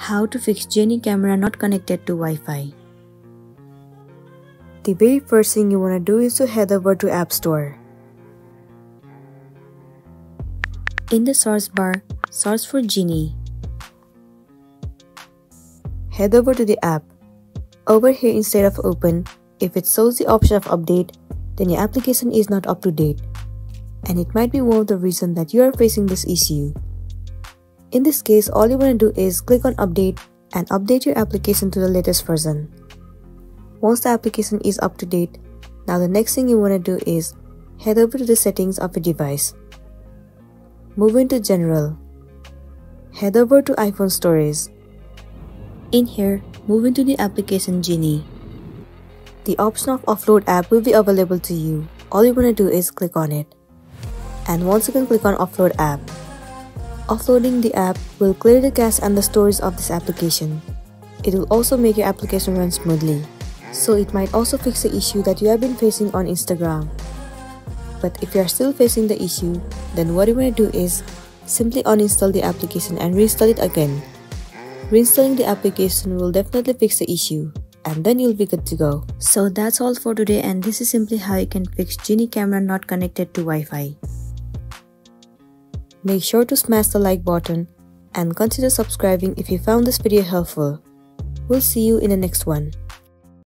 How to fix Geeni camera not connected to Wi-Fi. The very first thing you want to do is to head over to App Store. In the search bar, search for Geeni. Head over to the app. Over here instead of open, if it shows the option of update, then your application is not up to date. And it might be one of the reasons that you are facing this issue. In this case, all you want to do is click on update and update your application to the latest version. Once the application is up to date, now the next thing you want to do is head over to the settings of your device. Move into general. Head over to iPhone storage. In here, move into the application Geeni. The option of offload app will be available to you. All you want to do is click on it. And once you can click on offload app, Offloading the app will clear the cache and the storage of this application. It will also make your application run smoothly. So it might also fix the issue that you have been facing on Instagram. But if you are still facing the issue, then what you want to do is simply uninstall the application and reinstall it again. Reinstalling the application will definitely fix the issue and then you'll be good to go. So that's all for today and this is simply how you can fix Geeni camera not connected to Wi-Fi. Make sure to smash the like button and consider subscribing if you found this video helpful. We'll see you in the next one.